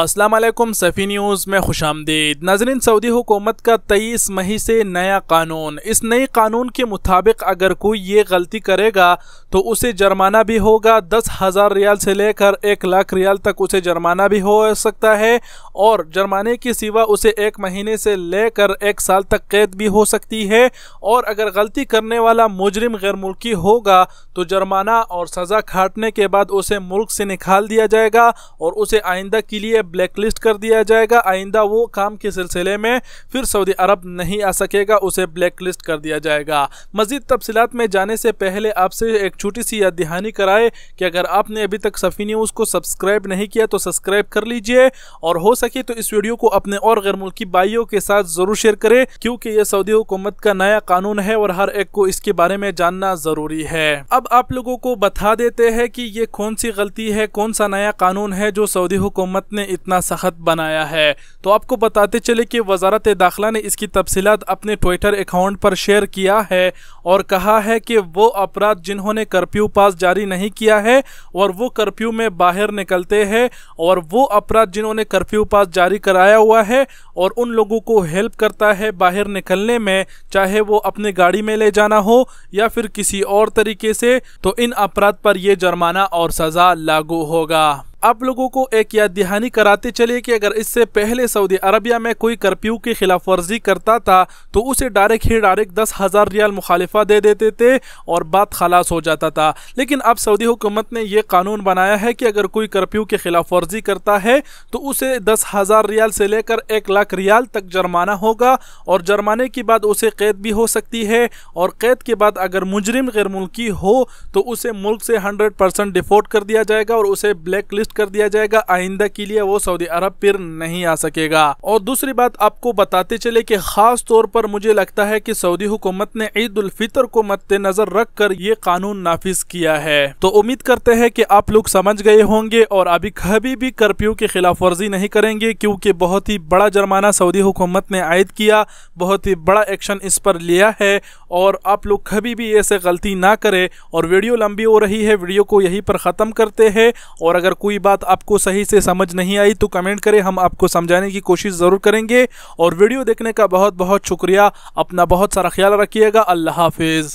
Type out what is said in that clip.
السلام علیکم سفی نیوز، میں خوش آمدید۔ ناظرین، سعودی حکومت کا تیئیس مہی سے نیا قانون۔ اس نئی قانون کے مطابق اگر کوئی یہ غلطی کرے گا تو اسے جرمانہ بھی ہوگا۔ دس ہزار ریال سے لے کر ایک لاکھ ریال تک اسے جرمانہ بھی ہو سکتا ہے اور جرمانے کی سوا اسے ایک مہینے سے لے کر ایک سال تک قید بھی ہو سکتی ہے۔ اور اگر غلطی کرنے والا مجرم غیر ملکی ہوگا تو جرمانہ اور سزا کھاٹنے کے بعد اسے ملک سے نکال دیا جائے گا اور اسے آئندہ کے لیے بلیک لسٹ کر دیا جائے گا۔ آئندہ وہ کام کے سلسلے میں پھر سعودی عرب نہیں آ سکے گا، اسے بلیک لسٹ کر دیا جائے گا۔ مزید تفصیلات میں جانے سے پہلے آپ سے ایک چھوٹی سی یاد دہانی کرائے کہ اگر آپ نے ابھی تک صفی نیوز کو سبسکرائب نہیں کیا تو سبسکرائب کر لیجیے اور ہو سکے تو اس ویڈیو کو اپنے اور غیر ملکی بائیوں کے ساتھ ضرور شیئر کرے کیونکہ یہ سعودی حکومت کا نیا قانون ہے اور ہر ایک کو اس کے بارے میں جاننا ضروری ہے۔ اب آپ لوگوں کو بتا دیتے ہیں کہ یہ کون سی غلطی ہے، کون سا نیا قانون ہے جو سعودی حکومت نے اتنا سخت بنایا ہے۔ تو آپ کو بتاتے چلے کہ وزارت داخلہ نے اس کی تفصیلات اپنے ٹویٹر اکاؤنٹ پر شیئر کیا ہے اور کہا ہے کہ وہ افراد جنہوں نے کرفیو پاس جاری نہیں کیا ہے اور وہ کرفیو میں باہر نکلتے ہیں اور وہ افراد جنہوں نے کرفیو پاس جاری کرایا ہوا ہے اور ان لوگوں کو ہیلپ کرتا ہے باہر نکلنے میں، چاہے وہ اپنے گاڑی میں لے جانا ہو یا پھر کسی اور طریقے سے، تو ان افراد پر یہ جرمانہ اور سزا لاگو ہوگا۔ آپ لوگوں کو ایک یاد دہانی کراتے چلے کہ اگر اس سے پہلے سعودی عربیہ میں کوئی کرپیو کی خلاف ورزی کرتا تھا تو اسے ڈائریکٹ ہی ڈائریکٹ دس ہزار ریال مخالفہ دے دیتے تھے اور بات خلاص ہو جاتا تھا۔ لیکن اب سعودی حکومت نے یہ قانون بنایا ہے کہ اگر کوئی کرپیو کی خلاف ورزی کرتا ہے تو اسے دس ہزار ریال سے لے کر ایک لاکھ ریال تک جرمانہ ہوگا اور جرمانے کے بعد اسے قید بھی ہو سکتی ہے اور قید کے بعد اگر مجرم غیر ملکی ہو تو اسے ملک سے ہنڈریڈ پرسنٹ ڈیفورٹ کر دیا جائے گا اور اسے بلیک لسٹ کر دیا جائے گا، آئندہ کے لیے وہ سعودی عرب پھر نہیں آ سکے گا۔ اور دوسری بات آپ کو بتاتے چلے کہ خاص طور پر مجھے لگتا ہے کہ سعودی حکومت نے عید الفطر کو مد نظر رکھ کر یہ قانون نافذ کیا ہے۔ تو امید کرتے ہیں کہ آپ لوگ سمجھ گئے ہوں گے اور ابھی کبھی بھی کرفیو کی خلاف ورزی نہیں کریں گے، کیونکہ بہت ہی بڑا جرمانہ سعودی حکومت نے عائد کیا، بہت ہی بڑا ایکشن اس پر لیا ہے۔ اور آپ لوگ کبھی بھی ایسے غلطی نہ کرے اور ویڈیو لمبی ہو رہی ہے، ویڈیو کو یہی پر ختم کرتے ہیں۔ اور اگر کوئی بات آپ کو صحیح سے سمجھ نہیں آئی تو کمنٹ کریں، ہم آپ کو سمجھانے کی کوشش ضرور کریں گے اور ویڈیو دیکھنے کا بہت بہت شکریہ۔ اپنا بہت سارا خیال رکھیے گا۔ اللہ حافظ۔